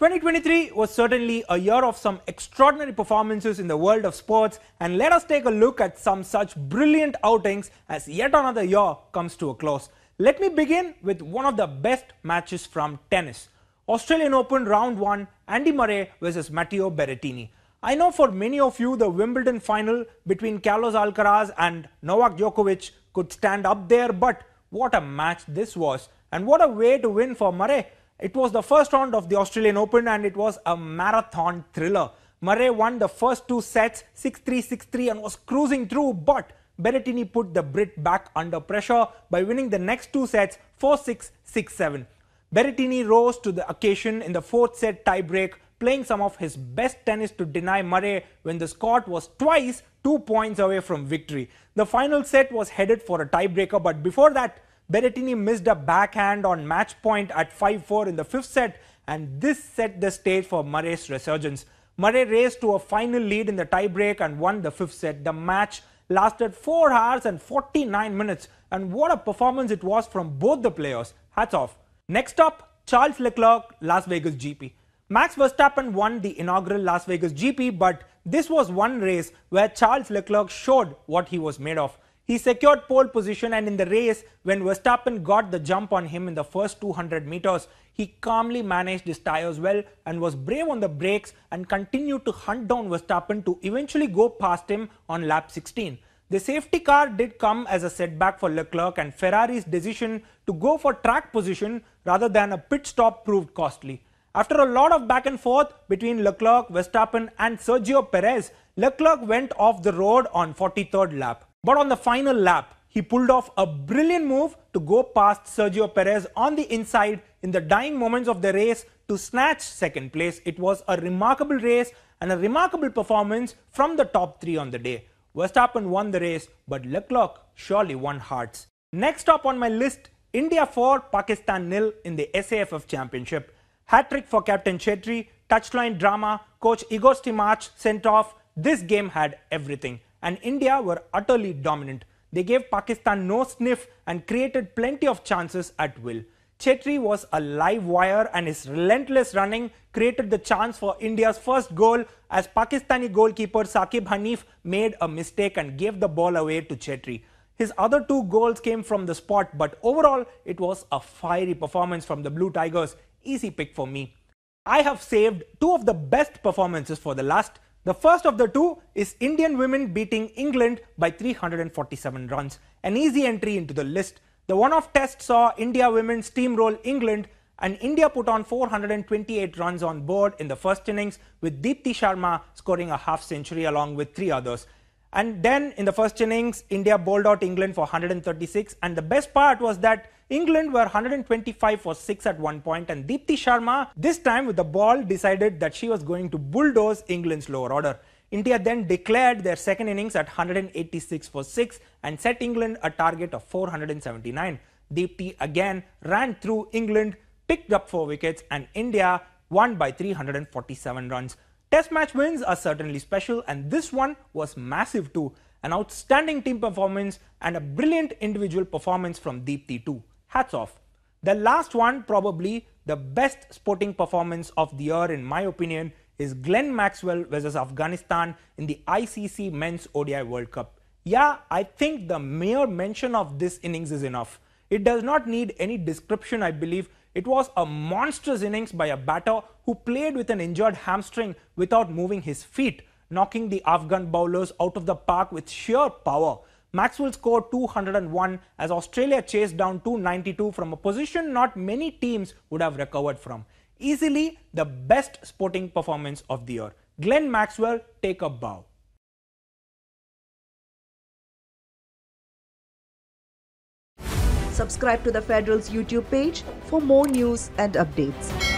2023 was certainly a year of some extraordinary performances in the world of sports and let us take a look at some such brilliant outings as yet another year comes to a close. Let me begin with one of the best matches from tennis. Australian Open round 1 Andy Murray versus Matteo Berrettini. I know for many of you the Wimbledon final between Carlos Alcaraz and Novak Djokovic could stand up there but what a match this was and what a way to win for Murray. It was the first round of the Australian Open and it was a marathon thriller. Murray won the first two sets 6-3, 6-3 and was cruising through but Berrettini put the Brit back under pressure by winning the next two sets 4-6, 6-7. Berrettini rose to the occasion in the fourth set tiebreak playing some of his best tennis to deny Murray when the Scot was twice two points away from victory. The final set was headed for a tiebreaker but before that Berrettini missed a backhand on match point at 5-4 in the fifth set and this set the stage for Murray's resurgence. Murray raced to a final lead in the tiebreak and won the fifth set. The match lasted 4 hours and 49 minutes and what a performance it was from both the players. Hats off. Next up, Charles Leclerc, Las Vegas GP. Max Verstappen won the inaugural Las Vegas GP but this was one race where Charles Leclerc showed what he was made of. He secured pole position and in the race, when Verstappen got the jump on him in the first 200 meters, he calmly managed his tires well and was brave on the brakes and continued to hunt down Verstappen to eventually go past him on lap 16. The safety car did come as a setback for Leclerc and Ferrari's decision to go for track position rather than a pit stop proved costly. After a lot of back and forth between Leclerc, Verstappen and Sergio Perez, Leclerc went off the road on 43rd lap. But on the final lap, he pulled off a brilliant move to go past Sergio Perez on the inside in the dying moments of the race to snatch second place. It was a remarkable race and a remarkable performance from the top three on the day. Verstappen won the race, but Leclerc surely won hearts. Next up on my list, India 4, Pakistan nil in the SAFF Championship. Hat-trick for Captain Chhetri, touchline drama, coach Igor Stimac sent off. This game had everything and India were utterly dominant. They gave Pakistan no sniff and created plenty of chances at will. Chhetri was a live wire and his relentless running created the chance for India's first goal as Pakistani goalkeeper Saqib Hanif made a mistake and gave the ball away to Chhetri. His other two goals came from the spot but overall it was a fiery performance from the Blue Tigers. Easy pick for me. I have saved two of the best performances for the last the first of the two is Indian women beating England by 347 runs, an easy entry into the list. The one-off test saw India women steamroll England and India put on 428 runs on board in the first innings with Deepti Sharma scoring a half century along with three others. And then in the first innings, India bowled out England for 136 and the best part was that England were 125 for 6 at one point and Deepti Sharma, this time with the ball, decided that she was going to bulldoze England's lower order. India then declared their second innings at 186 for 6 and set England a target of 479. Deepti again ran through England, picked up 4 wickets and India won by 347 runs. Test match wins are certainly special and this one was massive too. An outstanding team performance and a brilliant individual performance from Deepti too hats off. The last one, probably the best sporting performance of the year in my opinion, is Glenn Maxwell versus Afghanistan in the ICC Men's ODI World Cup. Yeah, I think the mere mention of this innings is enough. It does not need any description, I believe. It was a monstrous innings by a batter who played with an injured hamstring without moving his feet, knocking the Afghan bowlers out of the park with sheer power. Maxwell scored 201 as Australia chased down 292 from a position not many teams would have recovered from. Easily the best sporting performance of the year. Glenn Maxwell, take a bow. Subscribe to the Federal's YouTube page for more news and updates.